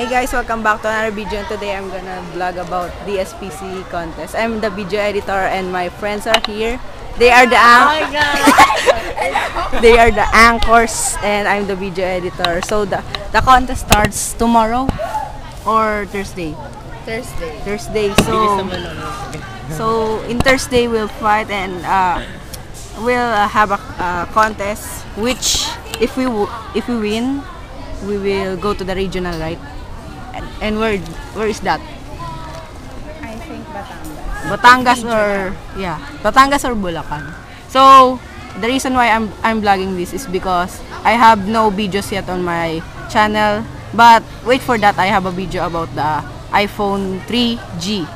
Hey guys, welcome back to another video and today I'm gonna vlog about the SPC contest. I'm the video editor and my friends are here. They are the an- they are the anchors and I'm the video editor. So the the contest starts tomorrow or Thursday. Thursday. Thursday. So so in Thursday we'll fight and uh, we'll uh, have a uh, contest which if we w- if we win we will go to the regional right and, where where is that? I think Batangas. Batangas or yeah Batangas or Bulacan. So the reason why I'm I'm vlogging this is because I have no videos yet on my channel but wait for that I have a video about the iPhone 3G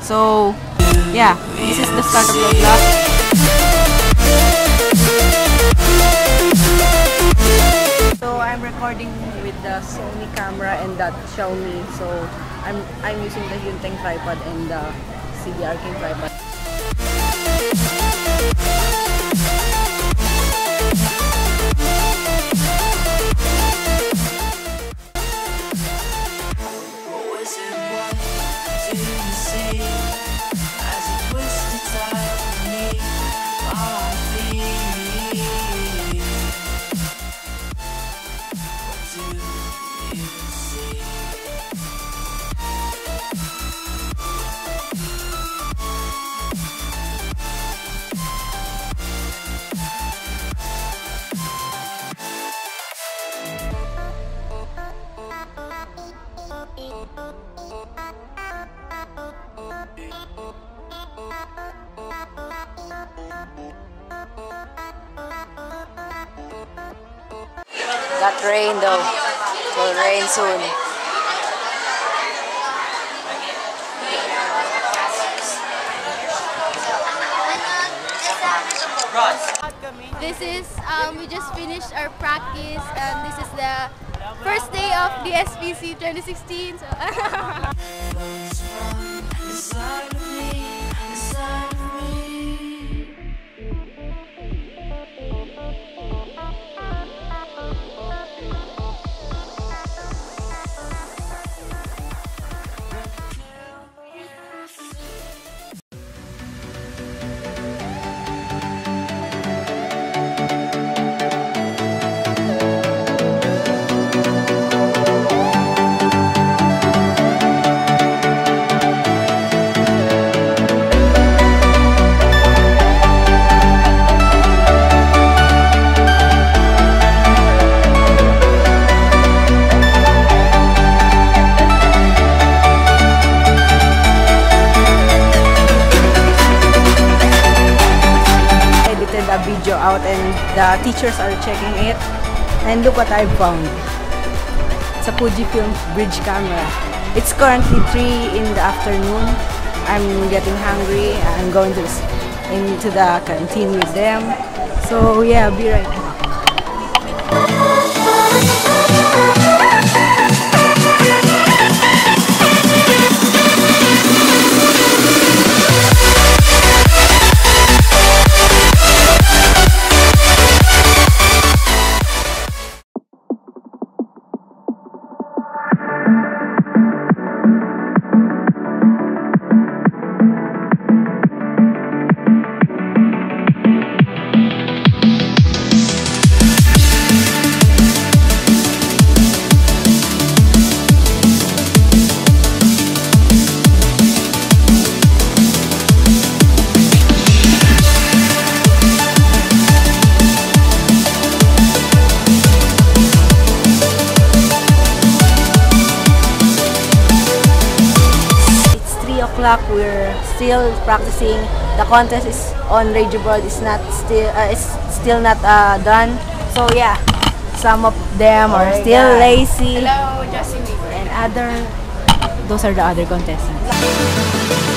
so yeah this is the start of the vlog recording with the Sony camera and that Xiaomi. So I'm I'm using the Yunteng tripod and the CDR King tripod. Got rain though. It Will rain soon. This is, um, we just finished our practice and this is the first day of the SPC 2016. So the teachers are checking it. And look what I found. It's a Fujifilm bridge camera. It's currently 3 in the afternoon. I'm getting hungry. I'm going to into the canteen with them. So yeah, be right back. 3 o'clock. We're still practicing. The contest is on Radio Broad. It's not still. Uh, it's still not uh, done. So yeah, some of them are still lazy. Hello, Justin Bieber. and other. Those are the other contestants.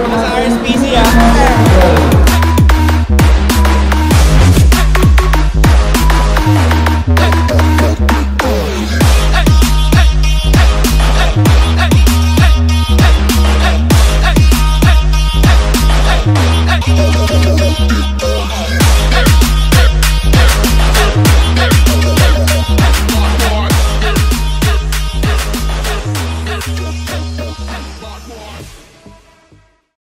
Nasa RSPC ah.